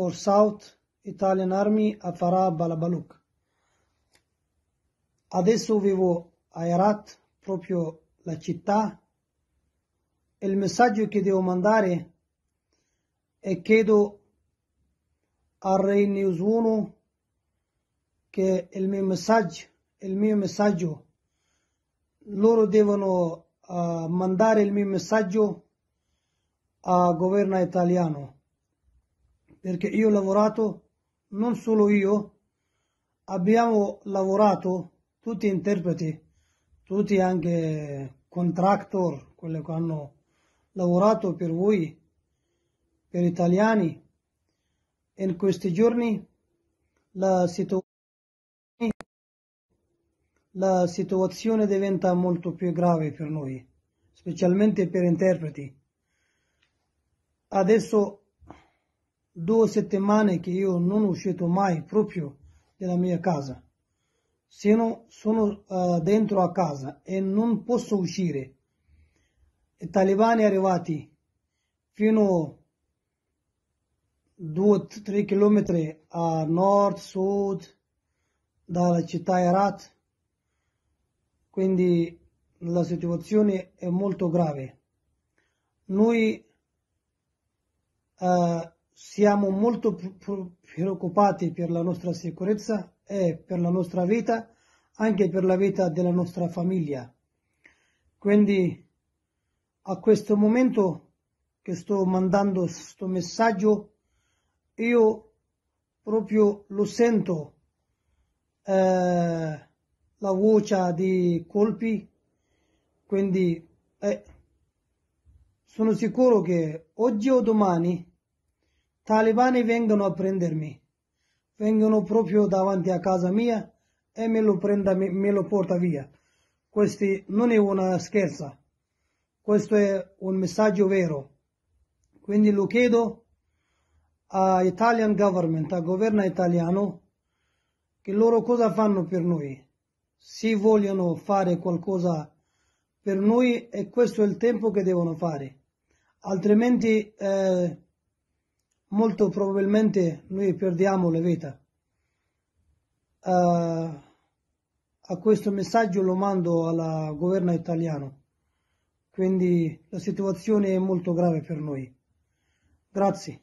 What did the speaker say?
for South Italian Army a Farah Balabaluk. Adesso vivo a Herat, proprio la città. Il messaggio che devo mandare e chiedo al Re News 1 che il mio messaggio, il mio messaggio loro devono uh, mandare il mio messaggio al governo italiano perché io ho lavorato non solo io abbiamo lavorato tutti interpreti tutti anche contractor quelli che hanno lavorato per voi per italiani in questi giorni la situazione la situazione diventa molto più grave per noi, specialmente per interpreti. Adesso due settimane che io non uscito mai proprio dalla mia casa. Sono, sono uh, dentro a casa e non posso uscire. I talebani arrivati fino a 2-3 km a nord-sud dalla città Herat quindi la situazione è molto grave. Noi eh, siamo molto preoccupati per la nostra sicurezza e per la nostra vita, anche per la vita della nostra famiglia. Quindi a questo momento che sto mandando questo messaggio, io proprio lo sento. Eh, la voce di colpi, quindi eh, sono sicuro che oggi o domani talebani vengono a prendermi, vengono proprio davanti a casa mia e me lo, prenda, me, lo porta via. Questo non è una scherza, questo è un messaggio vero. Quindi lo chiedo a Italian government, al governo italiano, che loro cosa fanno per noi se vogliono fare qualcosa per noi e questo è il tempo che devono fare altrimenti eh, molto probabilmente noi perdiamo le vite. Uh, a questo messaggio lo mando al governo italiano. Quindi la situazione è molto grave per noi. Grazie